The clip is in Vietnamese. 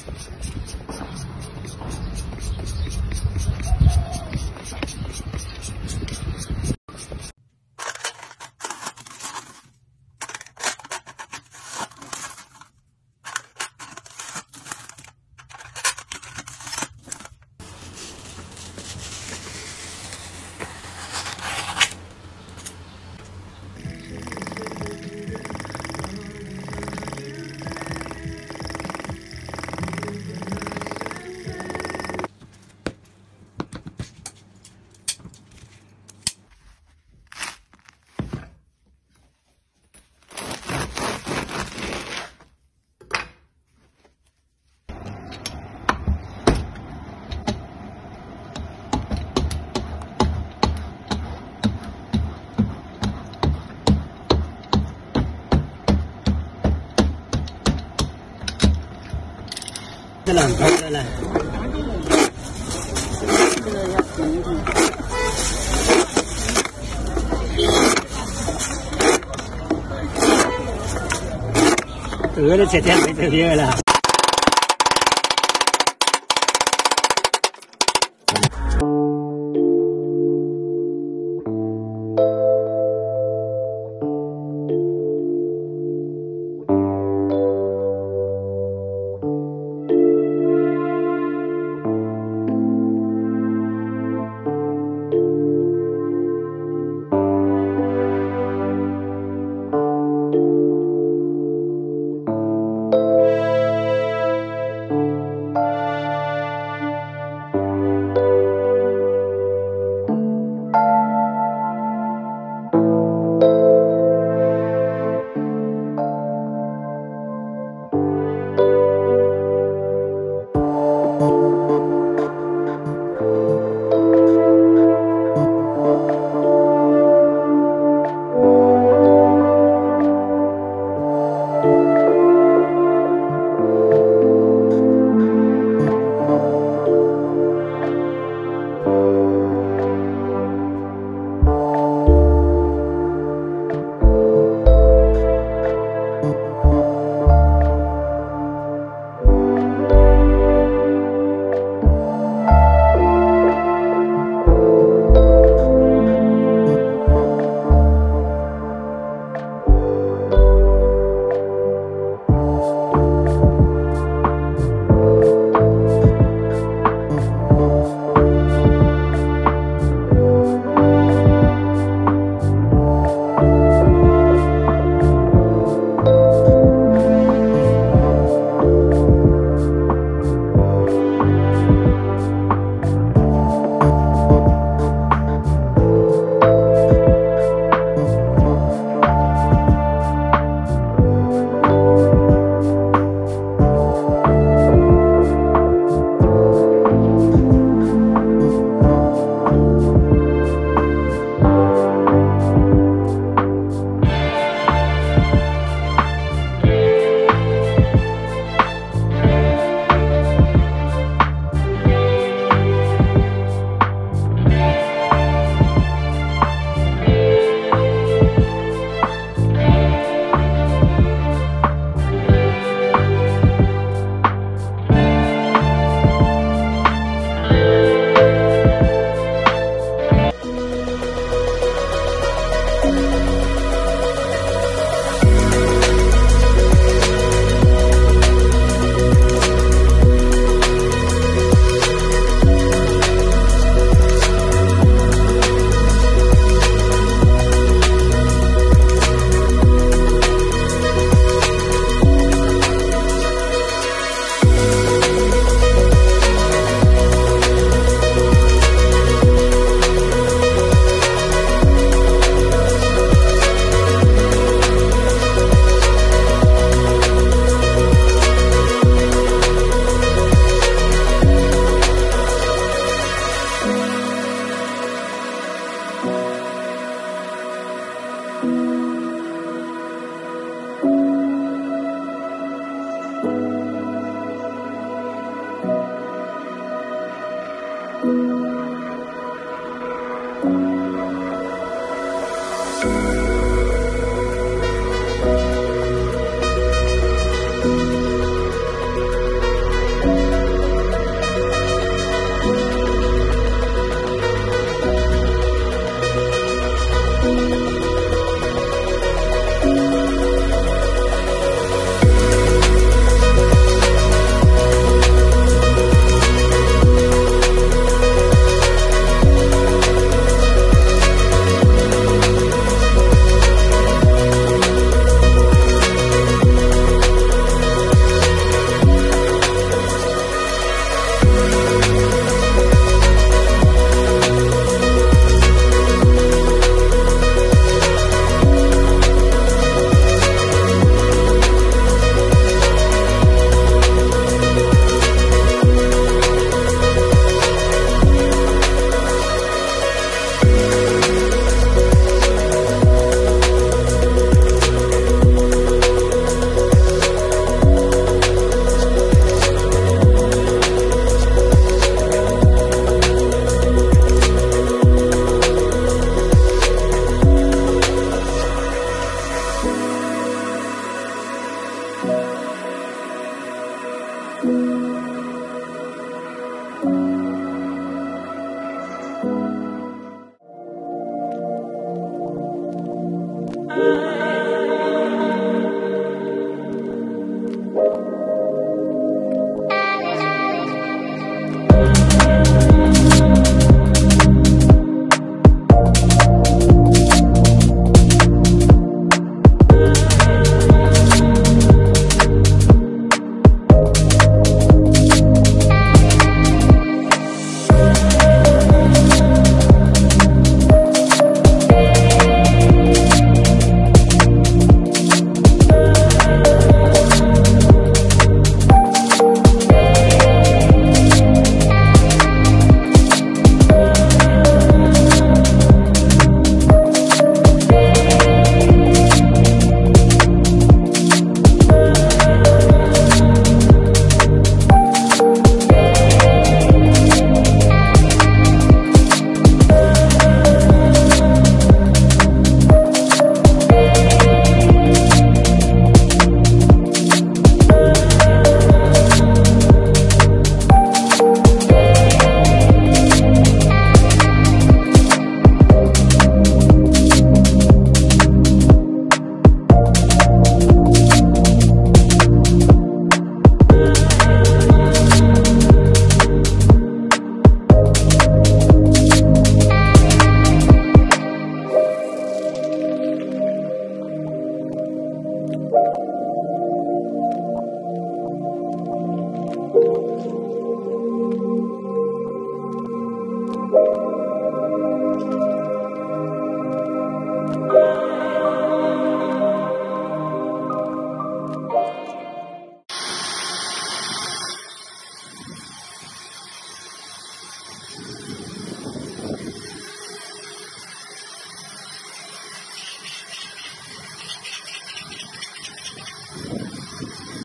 Thanks. Thứ này Ừ, nó sẽ theo từ kia là